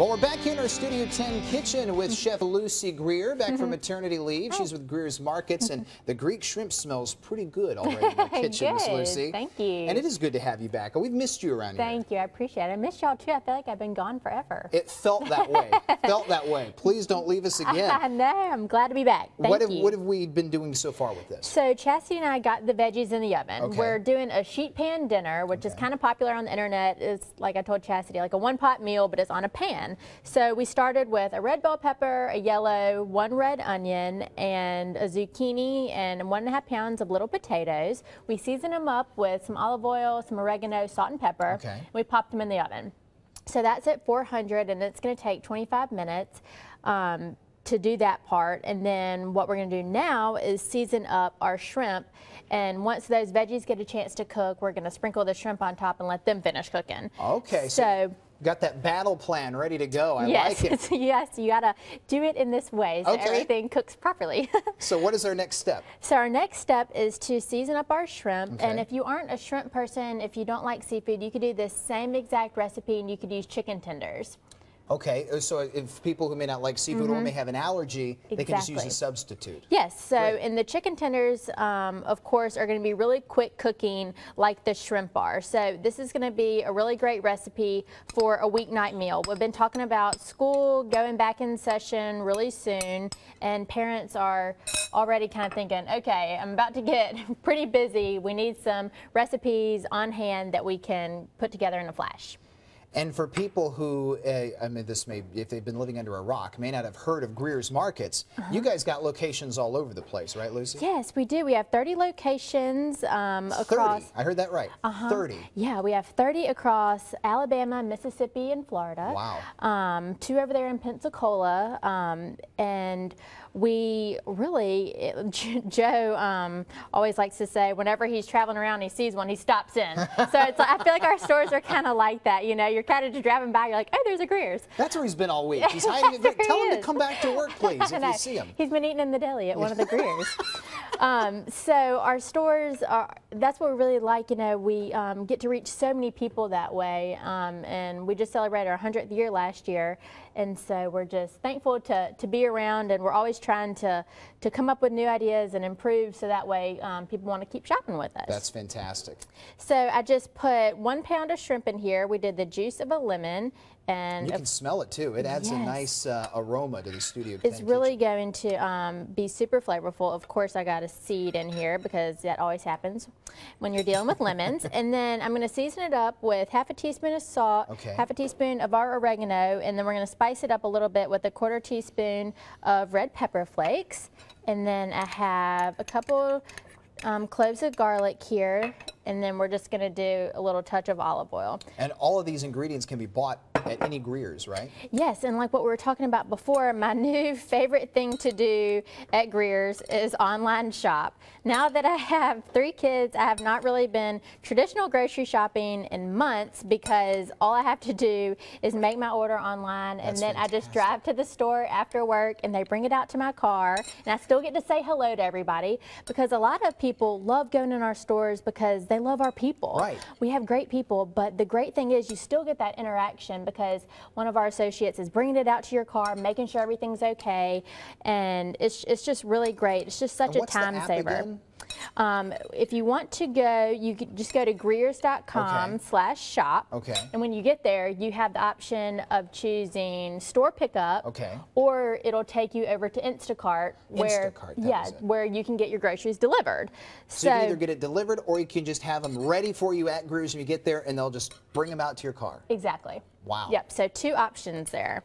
Well, we're back here in our Studio 10 kitchen with Chef Lucy Greer, back from mm-hmm. maternity leave. She's Oh. with Greer's Markets, and the Greek shrimp smells pretty good already in the kitchen, Miss Lucy. Thank you. And it is good to have you back. We've missed you around here. Thank you. I appreciate it. I missed y'all too. I feel like I've been gone forever. It felt that way. felt that way. Please don't leave us again. I know. I'm glad to be back. Thank what have you. what have we been doing so far with this? so Chastity and I got the veggies in the oven. Okay. We're doing a sheet pan dinner, which is kind of popular on the internet. It's like I told Chastity, like a one pot meal, but it's on a pan. So we started with a red bell pepper, a yellow, one red onion, and a zucchini, and one and a half pounds of little potatoes. We season them up with some olive oil, some oregano, salt, and pepper. Okay. And we popped them in the oven. So that's at 400 and it's going to take 25 minutes um, to do that part. And then what we're going to do now is season up our shrimp. And once those veggies get a chance to cook, we're going to sprinkle the shrimp on top and let them finish cooking. Okay, So, got that battle plan ready to go. I yes, like it. yes, you got to do it in this way so Okay. everything cooks properly. So what is our next step? So our next step is to season up our shrimp. And if you aren't a shrimp person, if you don't like seafood, you could do this same exact recipe and you could use chicken tenders. Okay, uh, so if people who may not like seafood or may have an allergy, they can just use a Mm-hmm. Substitute. Yes, so Great. and the chicken tenders, um, of course, are going to be really quick cooking like the shrimp are. So this is going to be a really great recipe for a weeknight meal. We've been talking about school going back in session really soon, and parents are already kind of thinking, okay, I'm about to get pretty busy. We need some recipes on hand that we can put together in a flash. And for people who, uh, I mean, this may, if they've been living under a rock, may not have heard of Greer's Markets, Uh-huh. you guys got locations all over the place, right, Lucy? Yes, we do. We have 30 locations um, across. 30. I heard that right. Uh-huh. 30. Yeah, we have 30 across Alabama, Mississippi, and Florida. Wow. Um, two over there in Pensacola. Um, and we really, it, Joe um, always likes to say whenever he's traveling around, he sees one, he stops in. so it's like, I feel like our stores are kind of like that. You know, you're kind of just driving by, you're like, oh, there's a Greer's. That's where he's been all week. He's hiding Tell him to come back to work, please, if you see him. He's been eating in the deli at one of the Greers. Um, so our stores are, that's what we really like, you know, we um, get to reach so many people that way. Um, and we just celebrated our 100th year last year. And so we're just thankful to, to be around and we're always trying to, to come up with new ideas and improve so that way um, people want to keep shopping with us. That's fantastic. so I just put one pound of shrimp in here. We did the juice of a lemon and You can smell it too. It adds a nice uh, aroma to the studio. It's 10 really kitchen. going to um, be super flavorful. Of course, I got a seed in here because that always happens when you're dealing with lemons. And then I'm going to season it up with half a teaspoon of salt, Okay. half a teaspoon of our oregano, and then we're going to spice it up a little bit with a quarter teaspoon of red pepper flakes. And then I have a couple um, cloves of garlic here, and then we're just going to do a little touch of olive oil. And all of these ingredients can be bought at any Greer's, right? Yes, and like what we were talking about before, my new favorite thing to do at Greer's is online shop. Now that I have three kids, I have not really been traditional grocery shopping in months because all I have to do is make my order online and That's then I just drive to the store after work and they bring it out to my car and I still get to say hello to everybody because a lot of people love going in our stores because they love our people. Right. We have great people, but the great thing is you still get that interaction because one of our associates is bringing it out to your car, making sure everything's okay, and it's, it's just really great. It's just such a time saver. again? Um, if you want to go, you just go to greers.com Okay. slash shop. Okay. And when you get there, you have the option of choosing store pickup. Okay. Or it'll take you over to Instacart where Instacart, yeah, where you can get your groceries delivered. So you can either get it delivered or you can just have them ready for you at Greer's when you get there and they'll just bring them out to your car. Exactly. Wow. Yep. So two options there.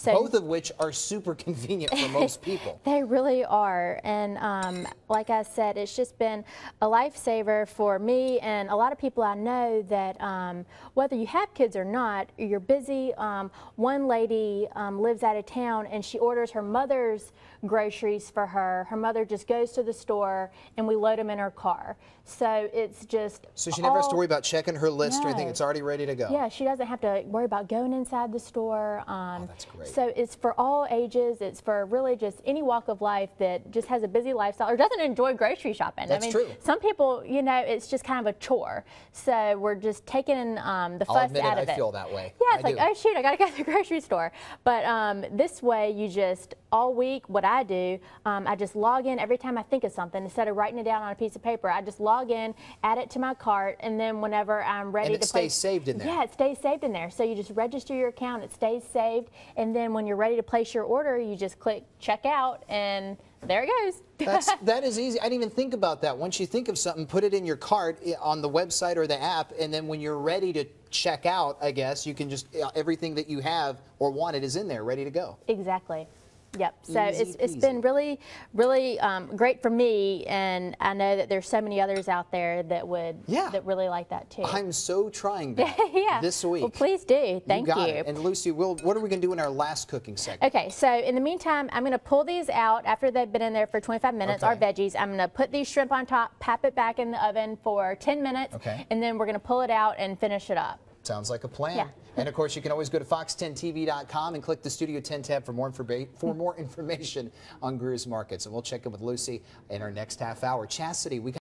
So Both of which are super convenient for most people. They really are. And um, like I said, it's just been a lifesaver for me and a lot of people I know that um, whether you have kids or not, you're busy. Um, one lady um, lives out of town and she orders her mother's groceries for her. Her mother just goes to the store and we load them in her car. So it's just. So she never has to worry about checking her list or anything. It's already ready to go. Yeah, she doesn't have to worry about going inside the store. Um, Oh, that's great. So it's for all ages. It's for really just any walk of life that just has a busy lifestyle or doesn't enjoy grocery shopping. That's I mean, true. some people, you know, it's just kind of a chore. So we're just taking um, the fuss out it, of I it. feel that way. Yeah, I it's like, do. oh shoot, I gotta go to the grocery store. But um, this way, you just all week, what I do, um, I just log in every time I think of something instead of writing it down on a piece of paper. I just log in, add it to my cart, and then whenever I'm ready And it to stays place, saved in there. Yeah, it stays saved in there. So you just register your account, it stays saved, and then when you're ready to place your order, you just click checkout, and there it goes. That's that is easy. I didn't even think about that. Once you think of something, put it in your cart on the website or the app, and then when you're ready to check out, I guess you can just uh, everything that you have or wanted is in there, ready to go. Exactly. Yep. So Easy it's, it's peasy. been really, really um, great for me, and I know that there's so many others out there that would Yeah. that really like that too. I'm so trying that yeah. this week. Well, please do. Thank you. You. And Lucy, we'll, what are we going to do in our last cooking segment? Okay, so in the meantime, I'm going to pull these out after they've been in there for 25 minutes, our veggies. I'm going to put these shrimp on top, pop it back in the oven for 10 minutes, Okay. and then we're going to pull it out and finish it up. Sounds like a plan. Yeah. And of course, you can always go to fox10tv.com and click the Studio 10 tab for more, for more information on Greer's Markets. And we'll check in with Lucy in our next half hour. Chastity, we